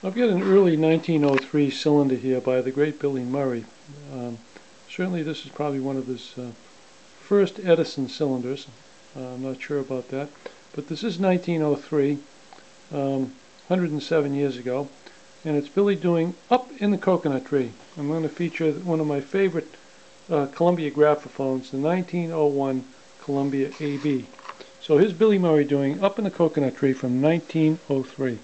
I've got an early 1903 cylinder here by the great Billy Murray. Um, certainly this is probably one of his uh, first Edison cylinders. Uh, I'm not sure about that. But this is 1903, um, 107 years ago. And it's Billy doing Up in the Coconut Tree. I'm going to feature one of my favorite uh, Columbia graphophones, the 1901 Columbia AB. So here's Billy Murray doing Up in the Coconut Tree from 1903.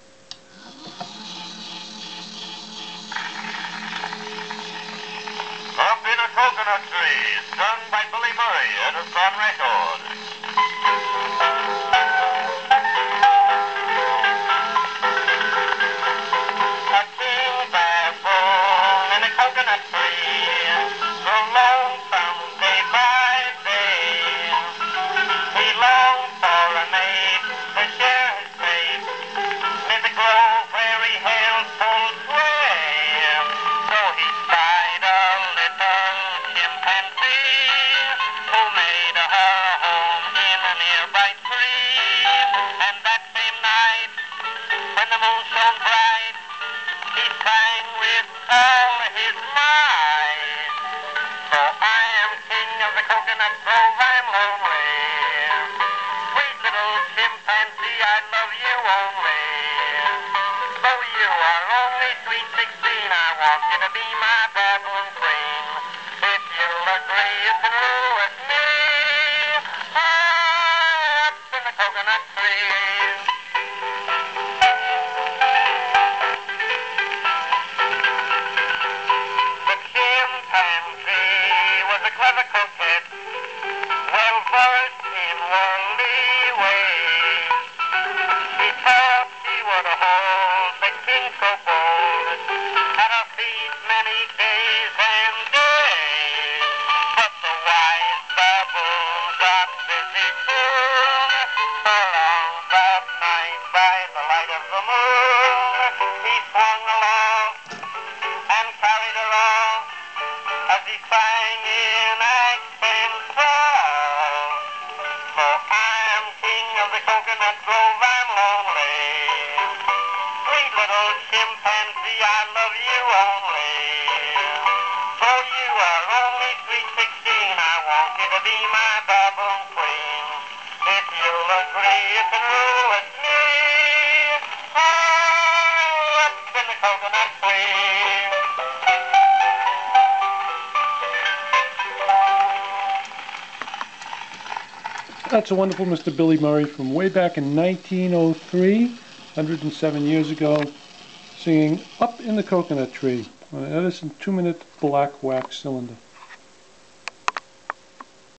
Sang with all his might. So I am king of the coconut grove, I'm lonely. Sweet little chimpanzee, I love you only. Though you are only sweet sixteen, I want you to be my of the moon, he swung along and carried her off as he sang in accents proud. For I am king of the coconut grove, I'm lonely. Sweet little chimpanzee, I love you only. For you are only sweet sixteen, I want you to be my baboon queen. If you'll agree, you can rule coconut. That's a wonderful Mr. Billy Murray from way back in 1903, 107 years ago, singing Up in the Coconut Tree on an Edison two-minute black wax cylinder.